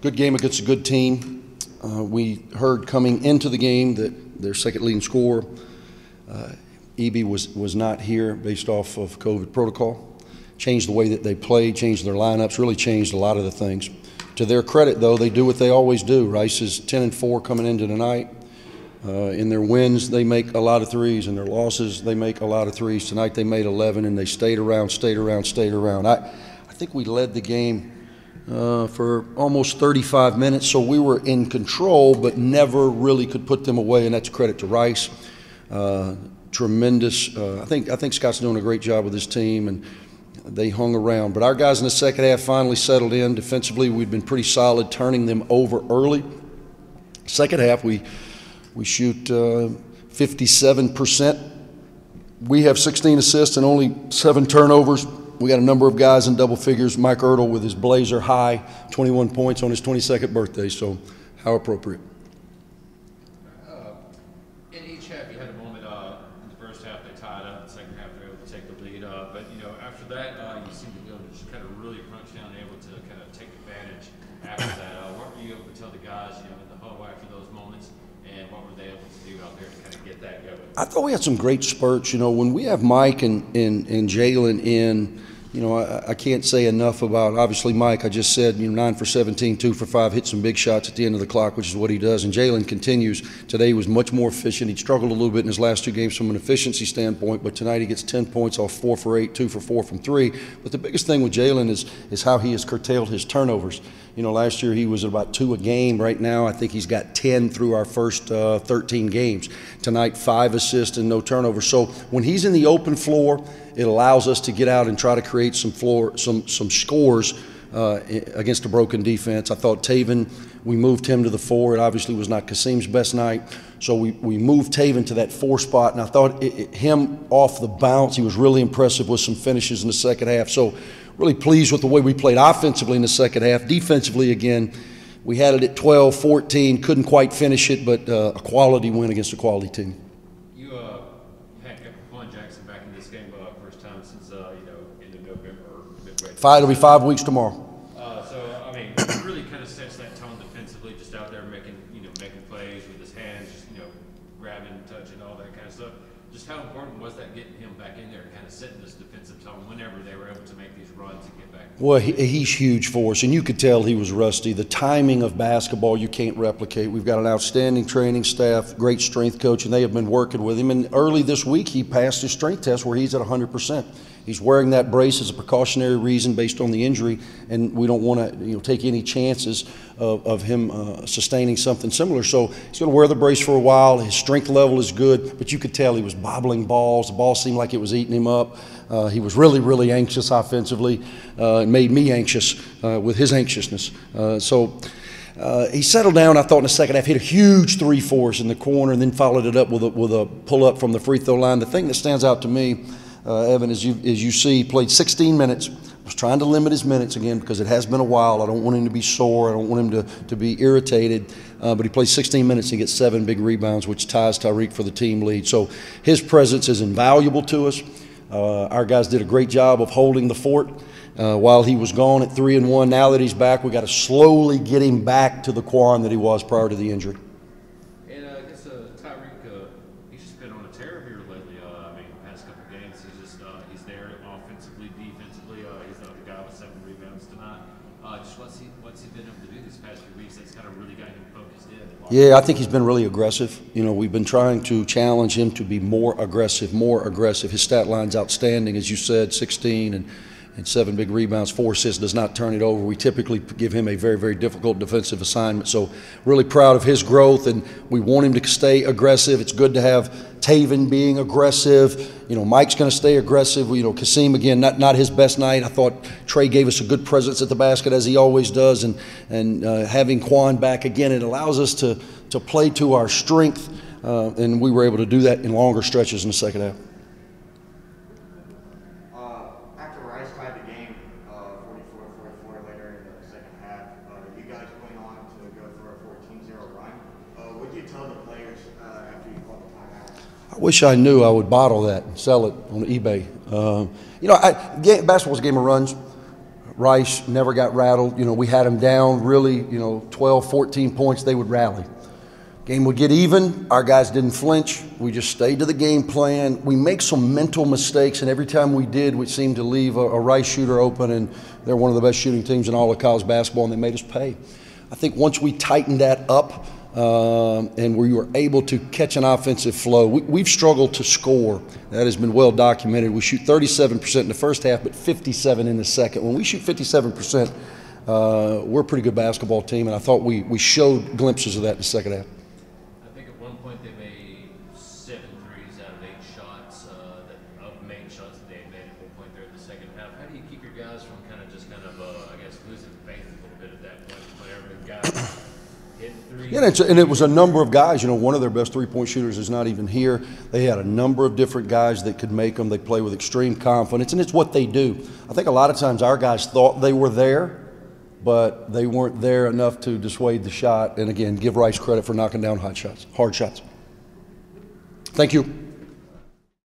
good game against a good team. Uh, we heard coming into the game that their second leading scorer, uh, EB, was, was not here based off of COVID protocol. Changed the way that they played, changed their lineups, really changed a lot of the things. To their credit, though, they do what they always do. Rice is 10 and 4 coming into tonight. Uh, in their wins, they make a lot of threes. In their losses, they make a lot of threes. Tonight, they made 11, and they stayed around, stayed around, stayed around. I, I think we led the game uh, for almost 35 minutes, so we were in control, but never really could put them away, and that's credit to Rice. Uh, tremendous. Uh, I think I think Scott's doing a great job with his team, and they hung around. But our guys in the second half finally settled in. Defensively, We'd been pretty solid, turning them over early. Second half, we we shoot uh, 57%. We have 16 assists and only seven turnovers. We got a number of guys in double figures. Mike Ertel with his blazer high, 21 points on his 22nd birthday. So, how appropriate. Uh, in each half, you had a moment uh, in the first half they tied up, the second half they were able to take the lead. Uh, but you know, after that, uh, you seemed to be able to just kind of really crunch down, and able to kind of take advantage after that. What were you able to tell the guys, you know, in the huddle after those moments, and what were they able to do to kind of get that going? I thought we had some great spurts. You know, when we have Mike and, and, and Jalen in, you know, I, I can't say enough about obviously Mike. I just said, you know, nine for 17, two for five, hit some big shots at the end of the clock, which is what he does. And Jalen continues. Today he was much more efficient. He struggled a little bit in his last two games from an efficiency standpoint, but tonight he gets 10 points off four for eight, two for four from three. But the biggest thing with Jalen is is how he has curtailed his turnovers. You know, last year he was at about two a game. Right now, I think he's got 10 through our first uh, 13 games. Tonight, five assists and no turnovers. So when he's in the open floor, it allows us to get out and try to create some floor, some some scores uh, against a broken defense. I thought Tavin, we moved him to the four. It obviously was not Kassim's best night, so we, we moved Tavin to that four spot, and I thought it, it, him off the bounce, he was really impressive with some finishes in the second half. So really pleased with the way we played offensively in the second half. Defensively, again, we had it at 12, 14, couldn't quite finish it, but uh, a quality win against a quality team. You uh, had Quan Jackson back in this game uh, first time since uh, you know end of November midway. Five, it'll be five weeks tomorrow. Uh, so I mean, really kind of sets that tone defensively, just out there making you know making plays with his hands, just you know grabbing, touching, all that kind of stuff. Just how important was that getting him back in there and kind of setting this defensive tone whenever they were able to make these runs and get back? Well, he, he's huge for us, and you could tell he was rusty. The timing of basketball you can't replicate. We've got an outstanding training staff, great strength coach, and they have been working with him. And early this week, he passed his strength test where he's at 100%. He's wearing that brace as a precautionary reason based on the injury, and we don't want to you know, take any chances of, of him uh, sustaining something similar. So he's going to wear the brace for a while. His strength level is good, but you could tell he was bobbling balls. The ball seemed like it was eating him up. Uh, he was really, really anxious offensively. Uh, it made me anxious uh, with his anxiousness. Uh, so. Uh, he settled down, I thought, in the second half. Hit a huge three for us in the corner and then followed it up with a, with a pull up from the free throw line. The thing that stands out to me, uh, Evan, as you, as you see, played 16 minutes. Was trying to limit his minutes again because it has been a while. I don't want him to be sore. I don't want him to, to be irritated. Uh, but he plays 16 minutes and gets seven big rebounds, which ties Tyreek for the team lead. So his presence is invaluable to us. Uh, our guys did a great job of holding the fort uh, while he was gone at three and one. Now that he's back, we got to slowly get him back to the Quan that he was prior to the injury. He's just been on a tear here lately. Uh, I mean, past couple games, he's just uh, he's there offensively, defensively. Uh, he's the guy with seven rebounds tonight. Uh, just what's he what's he been able to do these past few weeks? That's kind of really got him focused in. Yeah, I think he's been really aggressive. You know, we've been trying to challenge him to be more aggressive, more aggressive. His stat line's outstanding, as you said, 16 and, and seven big rebounds, four assists, does not turn it over. We typically give him a very, very difficult defensive assignment. So, really proud of his growth, and we want him to stay aggressive. It's good to have Tavin being aggressive. You know, Mike's going to stay aggressive. You know, Kassim again, not not his best night. I thought Trey gave us a good presence at the basket as he always does, and and uh, having Quan back again, it allows us to to play to our strength, uh, and we were able to do that in longer stretches in the second half. Uh, after Rice tied the game, uh, 44-44 later in the second half, uh, you guys went on to go for a 14-0 run. The players uh, after you the? I wish I knew I would bottle that and sell it on eBay. Uh, you know, I, game, basketball's a game of runs. Rice never got rattled. You know, we had them down really, you know, 12, 14 points, they would rally. Game would get even. Our guys didn't flinch. We just stayed to the game plan. We make some mental mistakes, and every time we did, we seemed to leave a, a Rice shooter open, and they're one of the best shooting teams in all of college basketball, and they made us pay. I think once we tightened that up, um, and you were able to catch an offensive flow. We, we've struggled to score. That has been well documented. We shoot 37% in the first half, but 57 in the second. When we shoot 57%, uh, we're a pretty good basketball team, and I thought we, we showed glimpses of that in the second half. I think at one point they made Yeah, and, and it was a number of guys. You know, one of their best three-point shooters is not even here. They had a number of different guys that could make them. They play with extreme confidence, and it's what they do. I think a lot of times our guys thought they were there, but they weren't there enough to dissuade the shot. And again, give Rice credit for knocking down hot shots, hard shots. Thank you.